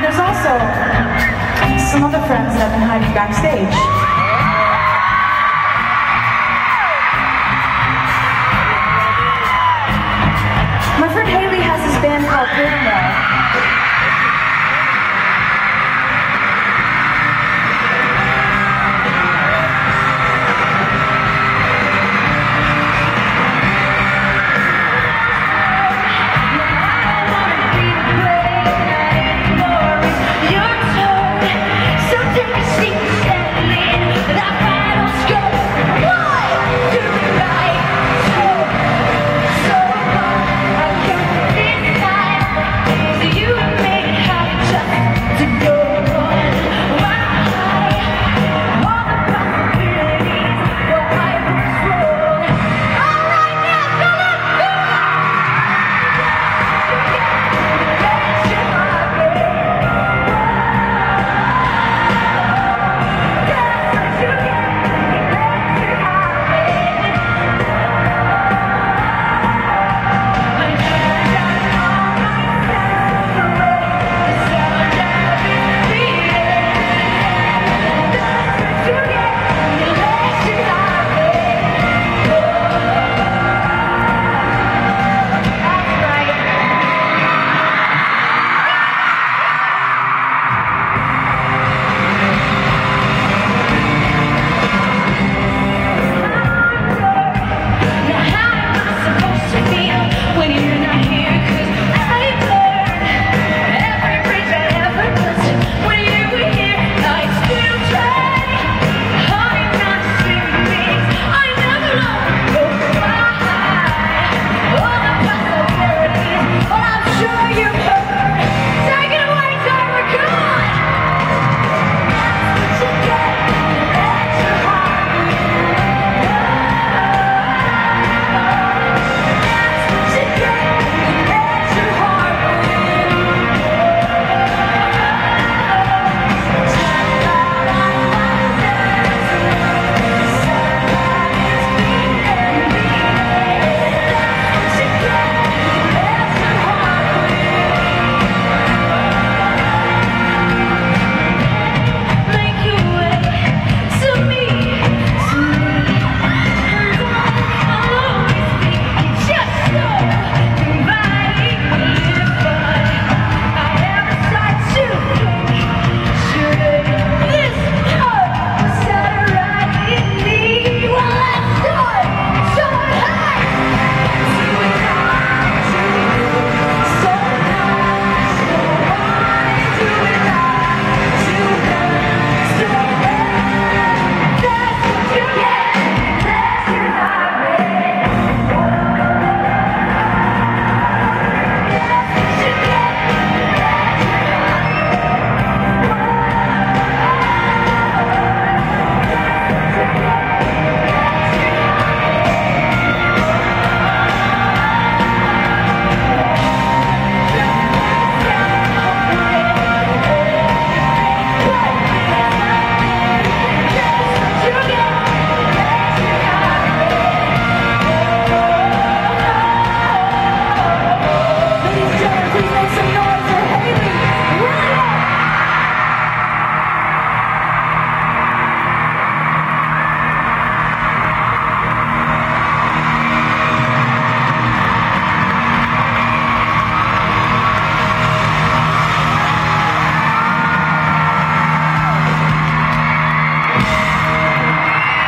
And there's also some other friends that have been hiding backstage. My friend Haley has this band called Paramore.